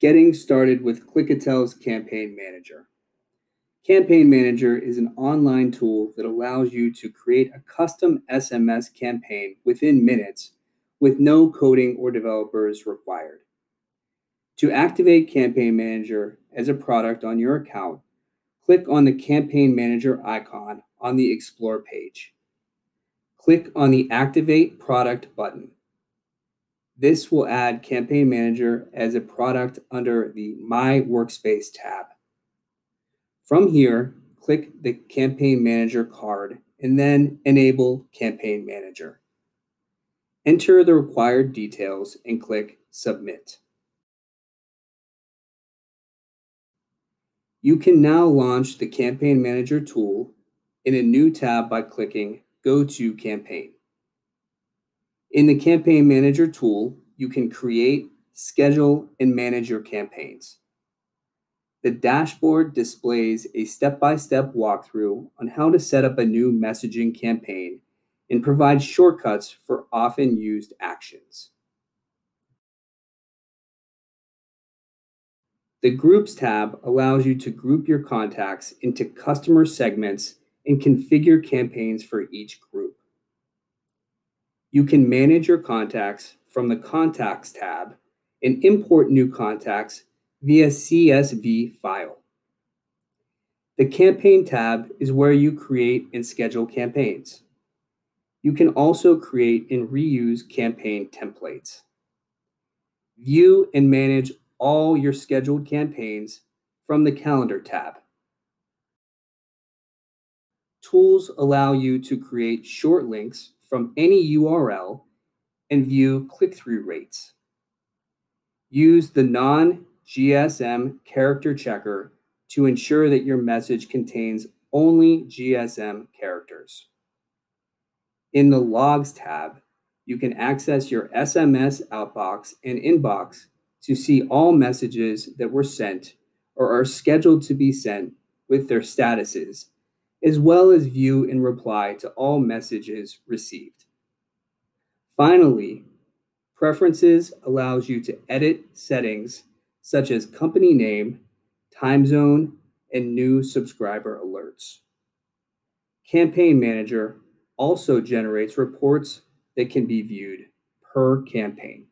Getting started with Clickatell's Campaign Manager. Campaign Manager is an online tool that allows you to create a custom SMS campaign within minutes with no coding or developers required. To activate Campaign Manager as a product on your account, click on the Campaign Manager icon on the Explore page. Click on the Activate Product button. This will add Campaign Manager as a product under the My Workspace tab. From here, click the Campaign Manager card and then enable Campaign Manager. Enter the required details and click Submit. You can now launch the Campaign Manager tool in a new tab by clicking Go to Campaign. In the Campaign Manager tool, you can create, schedule, and manage your campaigns. The dashboard displays a step-by-step walkthrough on how to set up a new messaging campaign and provides shortcuts for often used actions. The Groups tab allows you to group your contacts into customer segments and configure campaigns for each group. You can manage your contacts from the Contacts tab and import new contacts via CSV file. The Campaign tab is where you create and schedule campaigns. You can also create and reuse campaign templates. View and manage all your scheduled campaigns from the Calendar tab. Tools allow you to create short links from any URL and view click-through rates. Use the non-GSM character checker to ensure that your message contains only GSM characters. In the Logs tab, you can access your SMS outbox and inbox to see all messages that were sent or are scheduled to be sent with their statuses as well as view and reply to all messages received. Finally, Preferences allows you to edit settings such as company name, time zone, and new subscriber alerts. Campaign Manager also generates reports that can be viewed per campaign.